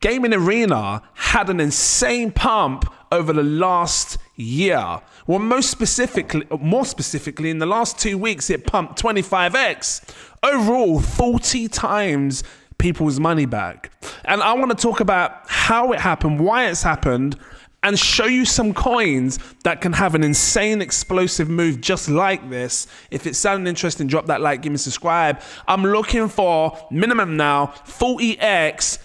Gaming Arena had an insane pump over the last year. Well, most specifically, more specifically, in the last two weeks, it pumped 25x. Overall, 40 times people's money back. And I want to talk about how it happened, why it's happened, and show you some coins that can have an insane explosive move just like this. If it sounded interesting, drop that like, give me subscribe. I'm looking for minimum now 40x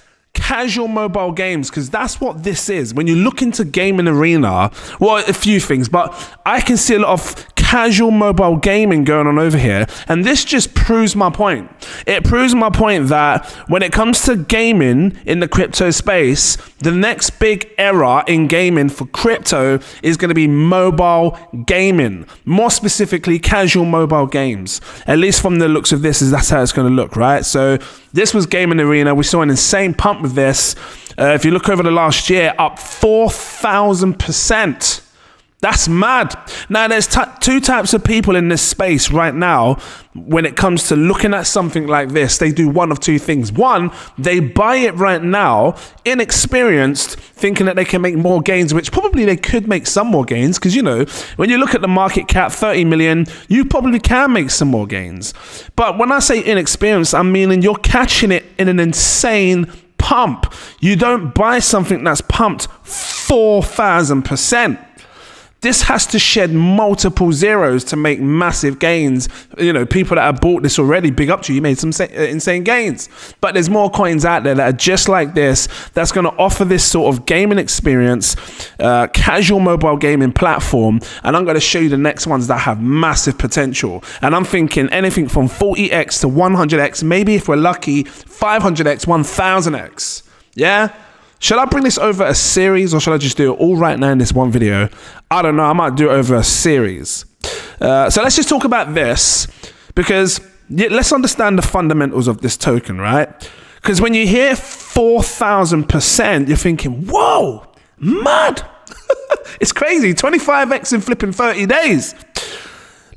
casual mobile games because that's what this is. When you look into gaming arena, well, a few things, but I can see a lot of casual mobile gaming going on over here. And this just proves my point. It proves my point that when it comes to gaming in the crypto space, the next big era in gaming for crypto is going to be mobile gaming, more specifically, casual mobile games. At least from the looks of this, is that's how it's going to look, right? So this was Gaming Arena. We saw an insane pump with this. Uh, if you look over the last year, up 4,000%. That's mad. Now, there's two types of people in this space right now when it comes to looking at something like this. They do one of two things. One, they buy it right now, inexperienced, thinking that they can make more gains, which probably they could make some more gains. Because, you know, when you look at the market cap, 30 million, you probably can make some more gains. But when I say inexperienced, I'm meaning you're catching it in an insane pump. You don't buy something that's pumped 4,000% this has to shed multiple zeros to make massive gains. You know, people that have bought this already, big up to you, you made some uh, insane gains. But there's more coins out there that are just like this, that's going to offer this sort of gaming experience, uh, casual mobile gaming platform. And I'm going to show you the next ones that have massive potential. And I'm thinking anything from 40x to 100x, maybe if we're lucky, 500x, 1000x. Yeah? Should I bring this over a series or should I just do it all right now in this one video? I don't know. I might do it over a series. Uh, so let's just talk about this because yeah, let's understand the fundamentals of this token, right? Because when you hear 4,000%, you're thinking, whoa, mad. it's crazy. 25x in flipping 30 days.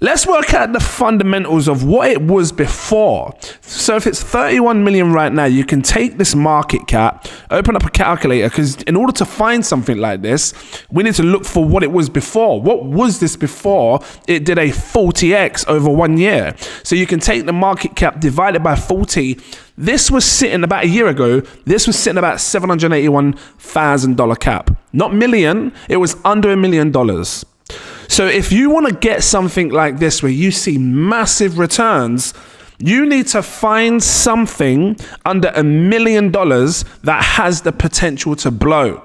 Let's work out the fundamentals of what it was before. So if it's 31 million right now, you can take this market cap, open up a calculator, because in order to find something like this, we need to look for what it was before. What was this before it did a 40x over one year? So you can take the market cap divided by 40. This was sitting about a year ago, this was sitting about $781,000 cap. Not million, it was under a million dollars. So if you want to get something like this where you see massive returns, you need to find something under a million dollars that has the potential to blow,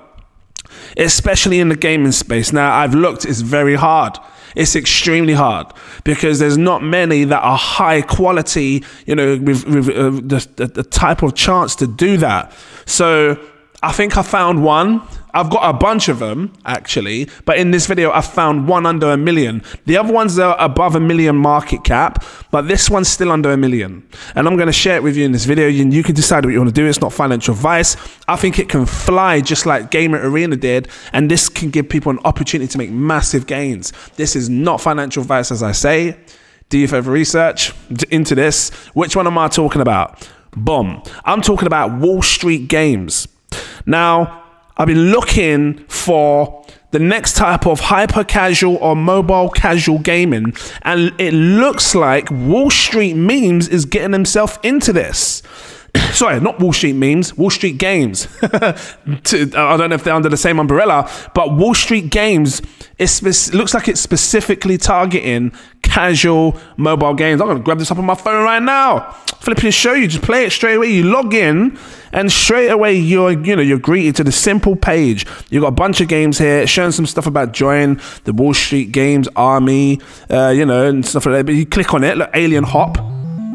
especially in the gaming space. Now, I've looked, it's very hard. It's extremely hard because there's not many that are high quality, you know, with, with uh, the, the, the type of chance to do that. So I think I found one I've got a bunch of them actually, but in this video I found one under a million. The other ones are above a million market cap, but this one's still under a million. And I'm going to share it with you in this video. You, you can decide what you want to do. It's not financial advice. I think it can fly just like Gamer Arena did, and this can give people an opportunity to make massive gains. This is not financial advice, as I say. Do your further research into this. Which one am I talking about? Boom. I'm talking about Wall Street Games. Now, I've been looking for the next type of hyper casual or mobile casual gaming, and it looks like Wall Street Memes is getting himself into this. Sorry, not Wall Street Memes, Wall Street Games. I don't know if they're under the same umbrella, but Wall Street Games it looks like it's specifically targeting casual mobile games. I'm gonna grab this up on my phone right now. Flipping show you, just play it straight away. You log in, and straight away you're you know you're greeted to the simple page. You've got a bunch of games here, showing some stuff about join the Wall Street Games Army, uh, you know, and stuff like that. But you click on it, look, Alien Hop,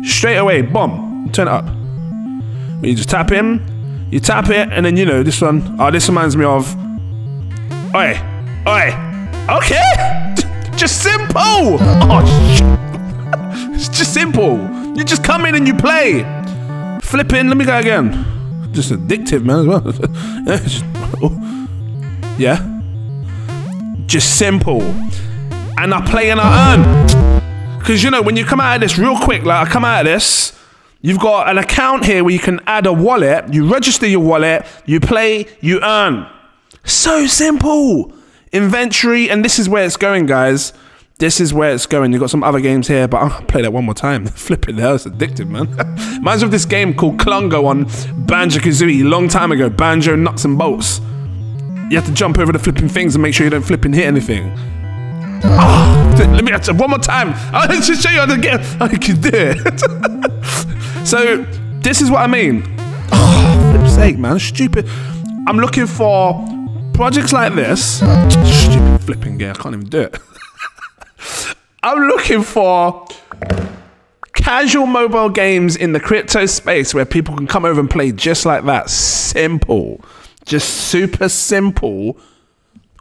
straight away, boom, turn it up. You just tap in, you tap it, and then you know this one. Oh, this reminds me of. Oi, oi. Okay. Just simple. Oh, it's just simple. You just come in and you play. Flip in. Let me go again. Just addictive, man, as well. Oh. yeah. Just simple. And I play and I earn. Because, you know, when you come out of this real quick, like I come out of this, You've got an account here where you can add a wallet, you register your wallet, you play, you earn. So simple. Inventory, and this is where it's going, guys. This is where it's going. You've got some other games here, but I'll play that one more time. Flipping hell, it's addictive, man. Reminds of this game called Klungo on Banjo Kazooie, long time ago. Banjo Nuts and Bolts. You have to jump over the flipping things and make sure you don't flip and hit anything. Oh, let me one more time. I'll just show you how to get. I can do it. So, this is what I mean. Oh, flip's sake, man. Stupid. I'm looking for projects like this. Stupid flipping game. I can't even do it. I'm looking for casual mobile games in the crypto space where people can come over and play just like that. Simple. Just super simple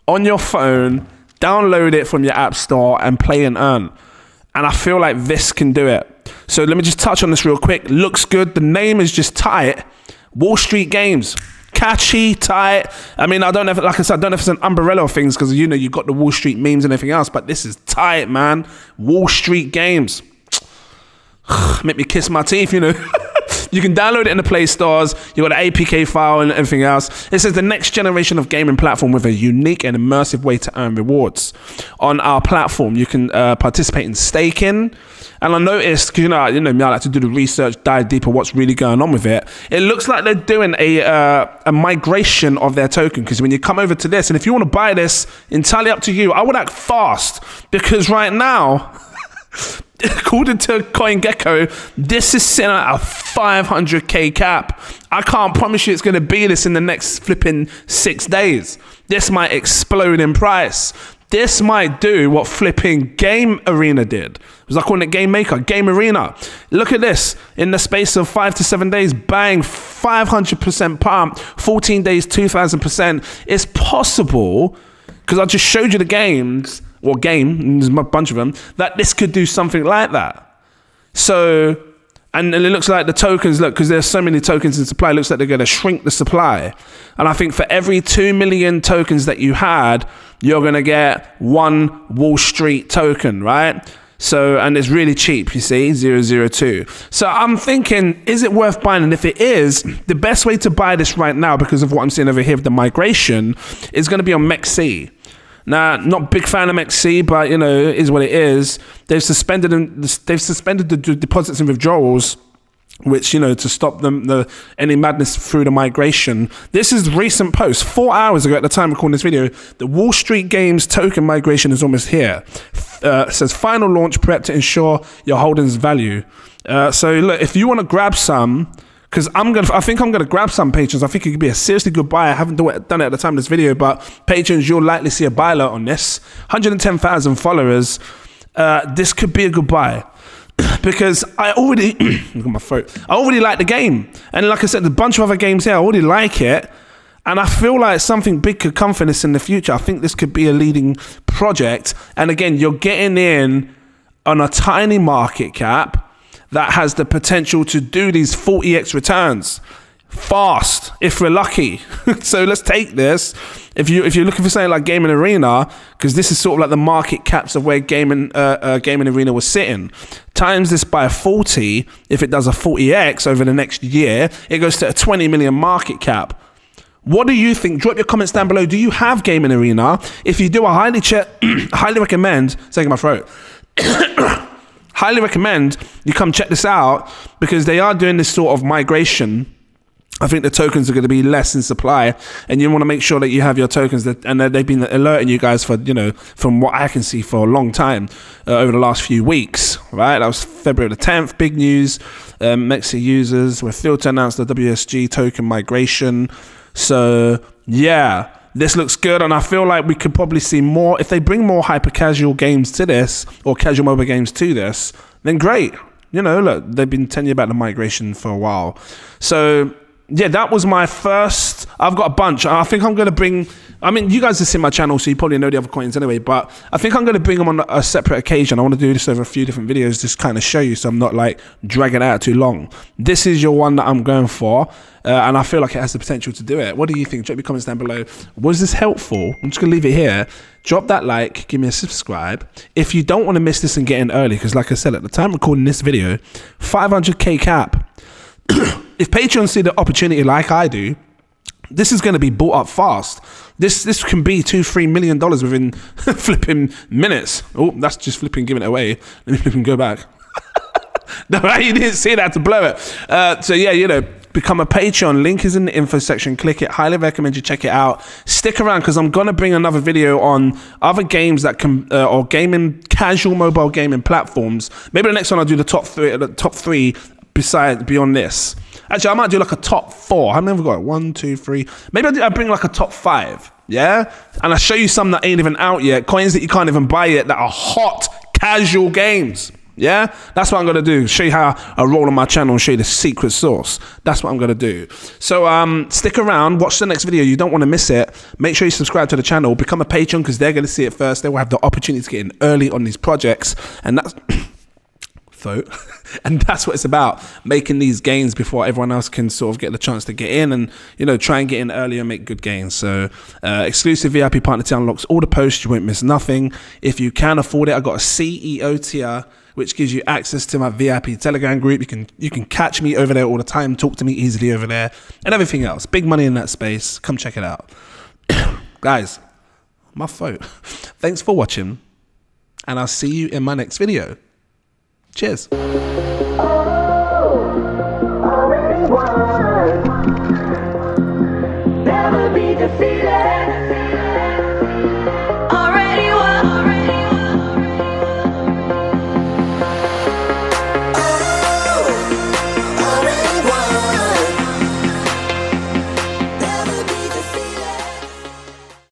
on your phone. Download it from your app store and play and earn. And I feel like this can do it. So let me just touch on this real quick. Looks good. The name is just tight. Wall Street Games catchy, tight. I mean, I don't know if, like I said, I don't know if it's an umbrella of things because you know you've got the Wall Street memes and everything else, but this is tight, man. Wall Street games. Make me kiss my teeth, you know. you can download it in the Play Stores. You got an APK file and everything else. It says the next generation of gaming platform with a unique and immersive way to earn rewards. On our platform, you can uh, participate in staking. And I noticed, because you know, you know, me, I like to do the research, dive deeper, what's really going on with it. It looks like they're doing a uh, a migration of their token. Because when you come over to this, and if you want to buy this, entirely up to you. I would act fast because right now. according to CoinGecko, this is sitting at a 500k cap. I can't promise you it's going to be this in the next flipping six days. This might explode in price. This might do what flipping Game Arena did. Was I calling it Game Maker? Game Arena. Look at this. In the space of five to seven days, bang, 500% pump, 14 days, 2000%. It's possible, because I just showed you the games, or game, there's a bunch of them, that this could do something like that. So and, and it looks like the tokens look because there's so many tokens in supply. Looks like they're going to shrink the supply. And I think for every two million tokens that you had, you're going to get one Wall Street token, right? So, and it's really cheap, you see, 002. So I'm thinking, is it worth buying? And if it is, the best way to buy this right now, because of what I'm seeing over here with the migration, is going to be on MEXC. Now, not big fan of MEXC, but you know, is what it is. They've suspended they've suspended the deposits and withdrawals which you know to stop them the any madness through the migration. This is recent post. Four hours ago at the time recording this video the wall street games token migration is almost here. Uh, says final launch prep to ensure your holdings value. Uh, so look if you want to grab some because I'm gonna. I think I'm gonna grab some patrons. I think it could be a seriously good buy. I haven't done it, done it at the time of this video, but patrons, you'll likely see a buy alert on this. 110,000 followers. Uh, this could be a good buy because I already look at my throat. I already like the game, and like I said, a bunch of other games here. I already like it, and I feel like something big could come from this in the future. I think this could be a leading project. And again, you're getting in on a tiny market cap that has the potential to do these 40x returns fast if we're lucky. so let's take this. If you if you're looking for something like Gaming Arena, because this is sort of like the market caps of where Gaming uh, uh, Gaming Arena was sitting, times this by 40. If it does a 40x over the next year, it goes to a 20 million market cap. What do you think? Drop your comments down below. Do you have Gaming Arena? If you do, I highly highly recommend. Taking my throat. highly recommend you come check this out because they are doing this sort of migration. I think the tokens are going to be less in supply, and you want to make sure that you have your tokens. That and they've been alerting you guys for you know from what I can see for a long time uh, over the last few weeks. Right, that was February the tenth. Big news. Um, MEXC users were thrilled to announce the WSG token migration. So yeah, this looks good, and I feel like we could probably see more if they bring more hyper casual games to this or casual mobile games to this. Then great, you know, look, they've been telling you about the migration for a while. So yeah, that was my first. I've got a bunch. I think I'm going to bring. I mean, you guys have seen my channel, so you probably know the other coins anyway. But I think I'm going to bring them on a separate occasion. I want to do this over a few different videos, just kind of show you, so I'm not like dragging out too long. This is your one that I'm going for, uh, and I feel like it has the potential to do it. What do you think? Drop your comments down below. Was this helpful? I'm just going to leave it here. Drop that like, give me a subscribe. If you don't want to miss this and get in early, because like I said, at the time recording this video, 500k cap if Patreon see the opportunity like I do, this is going to be bought up fast. This this can be two three million dollars within flipping minutes. Oh, that's just flipping giving it away. Let me flip and go back. no, you didn't see that to blow it. Uh, so yeah, you know, become a Patreon. Link is in the info section. Click it. Highly recommend you check it out. Stick around because I'm gonna bring another video on other games that can uh, or gaming casual mobile gaming platforms. Maybe the next one I'll do the top three. The top three beside beyond this. Actually, I might do like a top four. How many have we got? One, two, three. Maybe I, bring like a top five. Yeah, and I show you some that ain't even out yet. Coins that you can't even buy yet that are hot casual games. Yeah, that's what I'm gonna do. Show you how I roll on my channel and show you the secret sauce. That's what I'm gonna do. So um, stick around, watch the next video. You don't want to miss it. Make sure you subscribe to the channel, become a patron because they're gonna see it first. They will have the opportunity to get in early on these projects, and that's. vote. and that's what it's about making these gains before everyone else can sort of get the chance to get in and, you know, try and get in earlier and make good gains. So, uh, exclusive VIP partner tier unlocks all the posts. You won't miss nothing. If you can afford it, I got a CEO tier which gives you access to my VIP Telegram group. You can you can catch me over there all the time, talk to me easily over there, and everything else. Big money in that space. Come check it out, guys. My phone. Thanks for watching, and I'll see you in my next video. Cheers. Defeated.